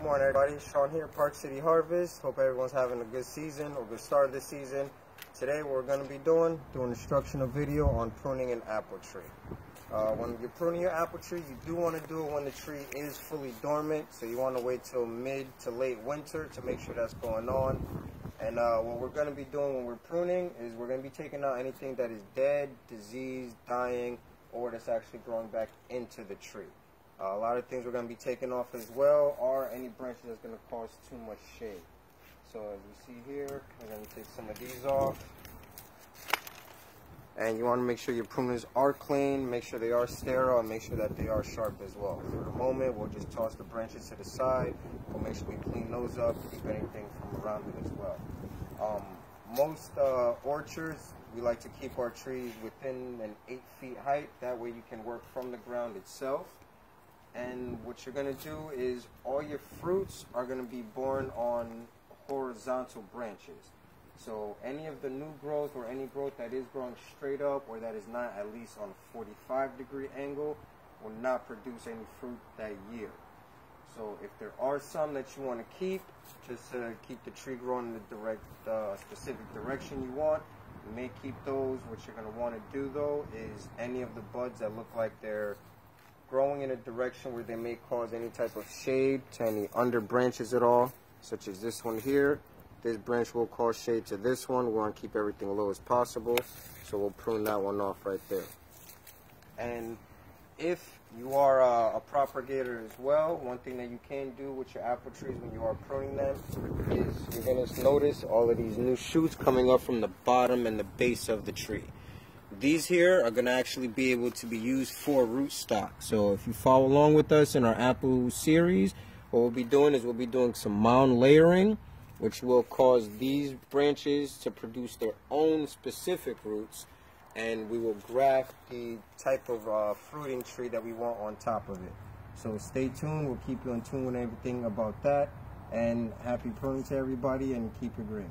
Morning, everybody. Sean here, Park City Harvest. Hope everyone's having a good season or good start of the season. Today, we're going to be doing, doing instructional video on pruning an apple tree. Uh, when you're pruning your apple tree, you do want to do it when the tree is fully dormant. So you want to wait till mid to late winter to make sure that's going on. And uh, what we're going to be doing when we're pruning is we're going to be taking out anything that is dead, diseased, dying, or that's actually growing back into the tree. Uh, a lot of things we're going to be taking off as well are any branches that's going to cause too much shade. So as you see here, we're going to take some of these off. And you want to make sure your pruners are clean, make sure they are sterile, and make sure that they are sharp as well. For the moment, we'll just toss the branches to the side. We'll make sure we clean those up, keep anything from around it as well. Um, most uh, orchards, we like to keep our trees within an 8 feet height. That way you can work from the ground itself. And what you're going to do is all your fruits are going to be borne on horizontal branches. So any of the new growth or any growth that is growing straight up or that is not at least on a 45 degree angle will not produce any fruit that year. So if there are some that you want to keep, just to keep the tree growing in the direct, uh, specific direction you want, you may keep those. What you're going to want to do though is any of the buds that look like they're growing in a direction where they may cause any type of shade to any under branches at all, such as this one here. This branch will cause shade to this one. We want to keep everything low as possible, so we'll prune that one off right there. And if you are a, a, propagator as well, one thing that you can do with your apple trees when you are pruning them is you're going to notice all of these new shoots coming up from the bottom and the base of the tree. These here are going to actually be able to be used for rootstock. So if you follow along with us in our apple series, what we'll be doing is we'll be doing some mound layering, which will cause these branches to produce their own specific roots and we will graft the type of uh, fruiting tree that we want on top of it. So stay tuned. We'll keep you in tune with everything about that. And happy pruning to everybody and keep it green.